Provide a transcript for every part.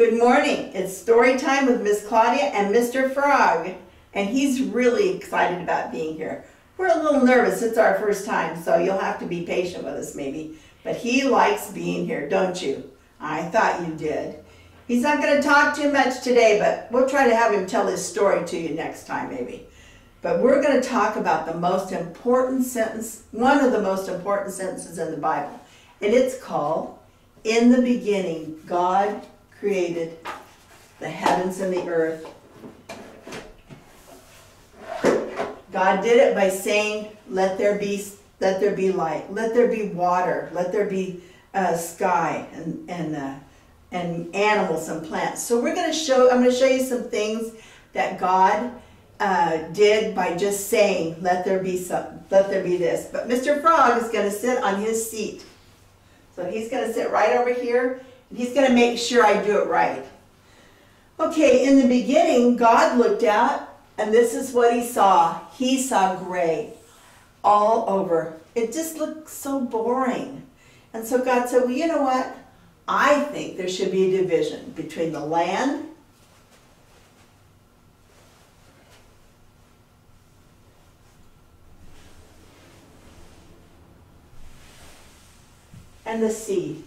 Good morning. It's story time with Miss Claudia and Mr. Frog. And he's really excited about being here. We're a little nervous. It's our first time, so you'll have to be patient with us maybe. But he likes being here, don't you? I thought you did. He's not going to talk too much today, but we'll try to have him tell his story to you next time maybe. But we're going to talk about the most important sentence, one of the most important sentences in the Bible. And it's called, In the beginning, God created the heavens and the earth. God did it by saying, "Let there be, let there be light. Let there be water. Let there be uh, sky and and uh, and animals and plants." So we're going to show. I'm going to show you some things that God uh, did by just saying, "Let there be some. Let there be this." But Mr. Frog is going to sit on his seat. So he's going to sit right over here He's going to make sure I do it right. Okay, in the beginning, God looked out, and this is what he saw. He saw gray all over. It just looked so boring. And so God said, well, you know what? I think there should be a division between the land and the sea.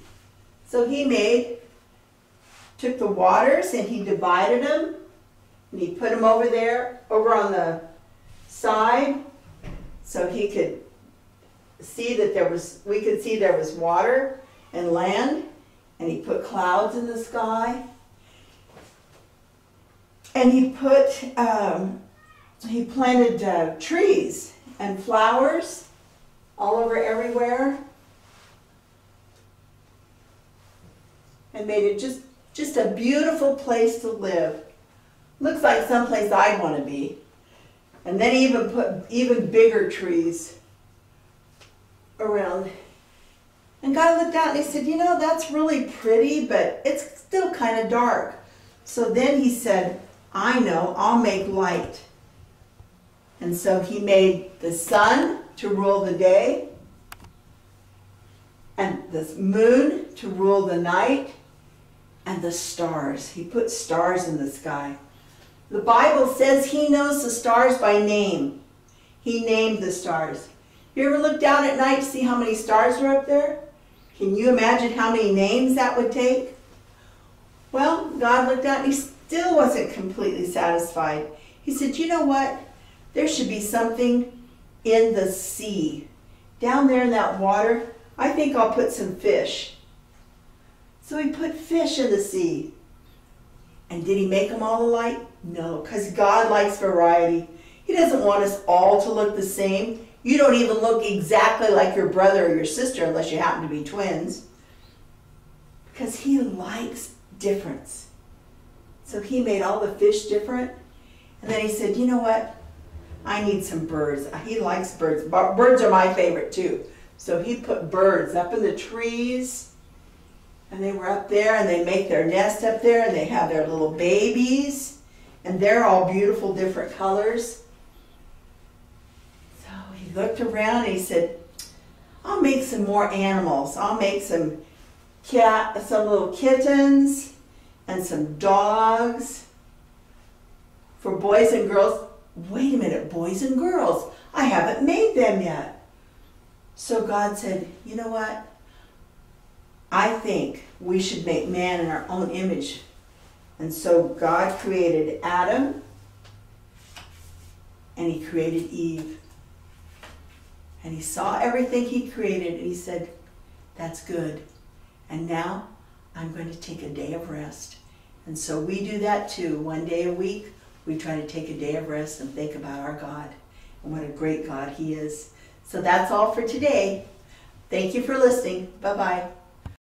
So he made, took the waters and he divided them and he put them over there, over on the side so he could see that there was, we could see there was water and land and he put clouds in the sky. And he put, um, he planted uh, trees and flowers all over everywhere and made it just, just a beautiful place to live. Looks like someplace I'd want to be. And then he even put even bigger trees around. And God looked out and he said, you know, that's really pretty, but it's still kind of dark. So then he said, I know, I'll make light. And so he made the sun to rule the day, and the moon to rule the night, and the stars. He put stars in the sky. The Bible says he knows the stars by name. He named the stars. You ever look down at night to see how many stars are up there? Can you imagine how many names that would take? Well, God looked out and he still wasn't completely satisfied. He said, you know what? There should be something in the sea. Down there in that water, I think I'll put some fish. So he put fish in the sea. And did he make them all alike? No, because God likes variety. He doesn't want us all to look the same. You don't even look exactly like your brother or your sister unless you happen to be twins. Because he likes difference. So he made all the fish different. And then he said, you know what? I need some birds. He likes birds. Birds are my favorite too. So he put birds up in the trees and they were up there and they make their nest up there and they have their little babies and they're all beautiful different colors. So he looked around and he said, I'll make some more animals. I'll make some cat, some little kittens and some dogs for boys and girls. Wait a minute, boys and girls. I haven't made them yet. So God said, you know what? I think we should make man in our own image. And so God created Adam and he created Eve. And he saw everything he created and he said, That's good. And now I'm going to take a day of rest. And so we do that too. One day a week, we try to take a day of rest and think about our God and what a great God he is. So that's all for today. Thank you for listening. Bye bye.